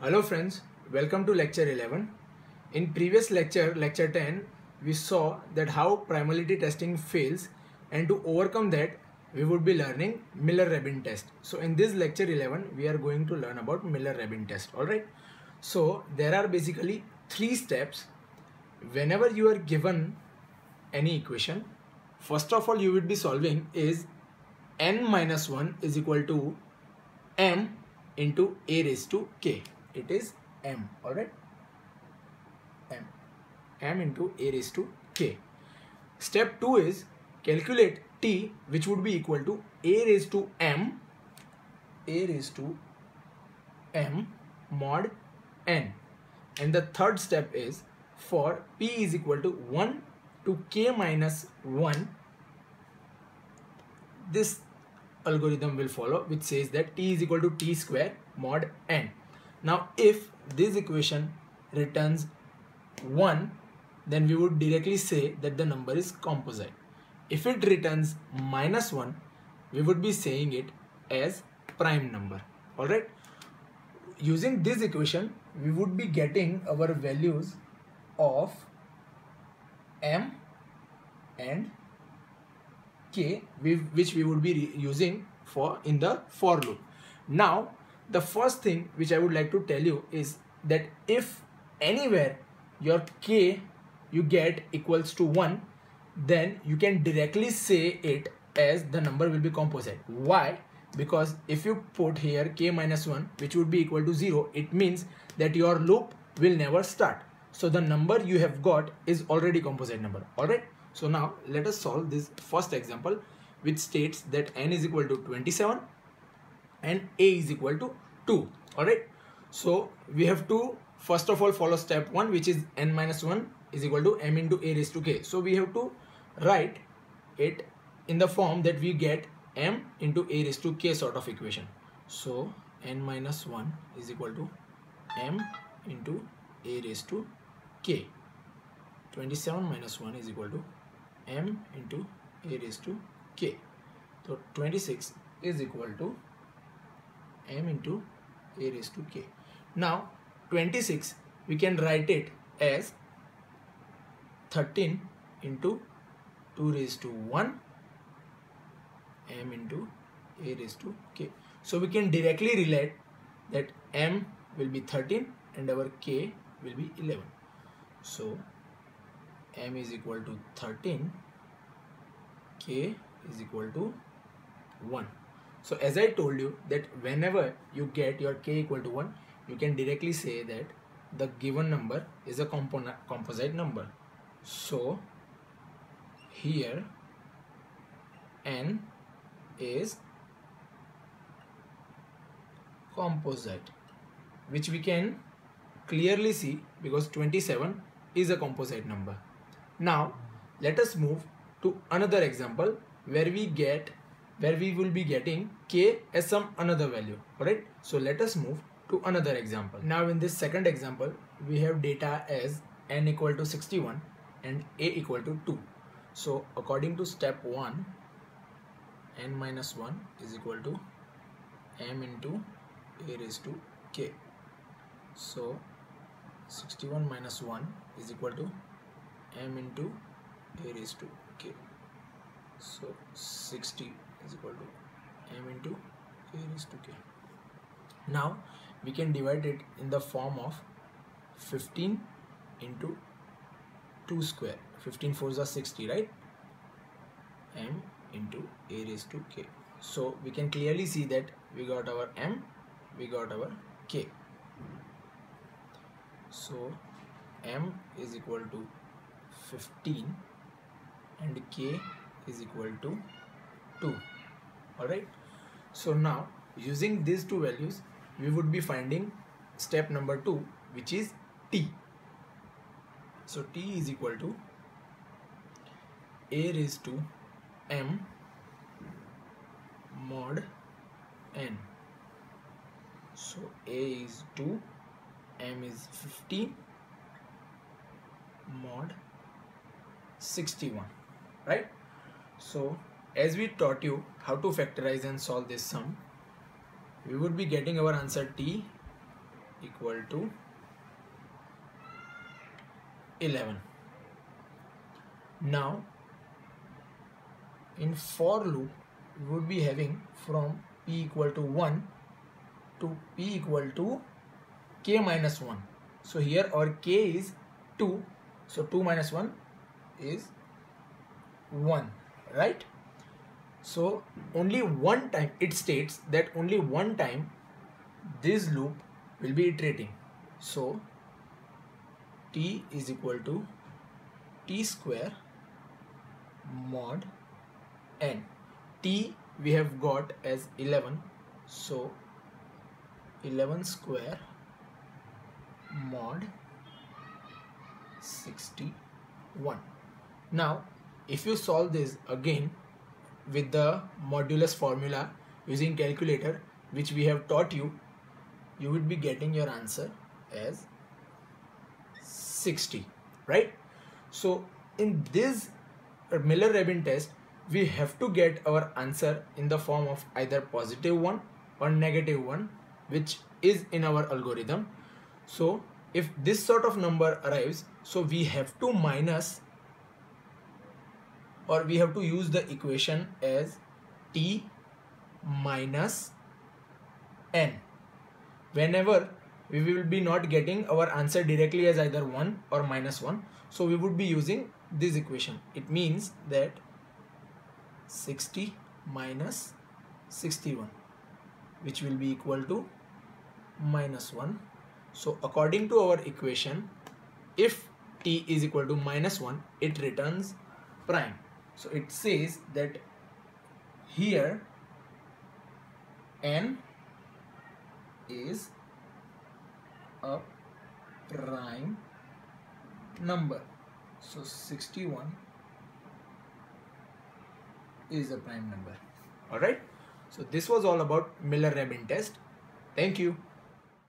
Hello friends, welcome to lecture 11. In previous lecture, lecture 10, we saw that how primality testing fails and to overcome that we would be learning Miller-Rabin test. So in this lecture 11, we are going to learn about Miller-Rabin test. Alright. So there are basically three steps. Whenever you are given any equation, first of all you would be solving is n minus 1 is equal to m into a raised to k. It is m. Alright. m. m into a raised to k. Step 2 is calculate t which would be equal to a raised to m a raised to m mod n and the third step is for p is equal to 1 to k minus 1 this algorithm will follow which says that t is equal to t square mod n now if this equation returns 1 then we would directly say that the number is composite. If it returns minus 1 we would be saying it as prime number. Alright using this equation we would be getting our values of m and k which we would be using for in the for loop. Now the first thing which i would like to tell you is that if anywhere your k you get equals to 1 then you can directly say it as the number will be composite. Why? Because if you put here k minus 1 which would be equal to 0 it means that your loop will never start. So the number you have got is already composite number. Alright? So now let us solve this first example which states that n is equal to 27 and a is equal to 2 alright so we have to first of all follow step 1 which is n minus 1 is equal to m into a raised to k so we have to write it in the form that we get m into a raised to k sort of equation. So n minus 1 is equal to m into a raised to k. 27 minus 1 is equal to m into a raised to k. So 26 is equal to m into a raised to k. Now 26 we can write it as 13 into 2 raised to 1 m into a raised to k. So we can directly relate that m will be 13 and our k will be 11. So m is equal to 13, k is equal to 1. So as I told you that whenever you get your k equal to 1, you can directly say that the given number is a composite number. So here n is composite which we can clearly see because 27 is a composite number now let us move to another example where we get where we will be getting k as some another value alright? So let us move to another example. Now in this second example we have data as n equal to 61 and a equal to 2 so according to step 1 n minus 1 is equal to m into a raised to k. So 61 minus 1 is equal to m into a raised to k. So 60 is equal to m into a raised to k. Now we can divide it in the form of 15 into 2 square. 15 fours are 60 right? m into a raised to k. So we can clearly see that we got our m we got our k. So m is equal to 15 and k is equal to 2 alright so now using these two values we would be finding step number 2 which is t so T is equal to A raised to M mod N. So A is 2, M is 15, mod 61, right? So as we taught you how to factorize and solve this sum, we would be getting our answer T equal to 11 now in for loop we would be having from p equal to 1 to p equal to k minus 1 so here our k is 2 so 2 minus 1 is 1 right so only one time it states that only one time this loop will be iterating. So t is equal to t square mod n. T we have got as 11 so 11 square mod 61 now if you solve this again with the modulus formula using calculator which we have taught you you would be getting your answer as 60 right? So in this Miller-Rabin test we have to get our answer in the form of either positive one or negative one which is in our algorithm. So if this sort of number arrives so we have to minus or we have to use the equation as t minus n. Whenever we will be not getting our answer directly as either 1 or minus 1 so we would be using this equation. It means that 60 minus 61 which will be equal to minus 1 so according to our equation if t is equal to minus 1 it returns prime so it says that here n is a prime number. So 61 is a prime number. All right? So this was all about miller rabin test. Thank you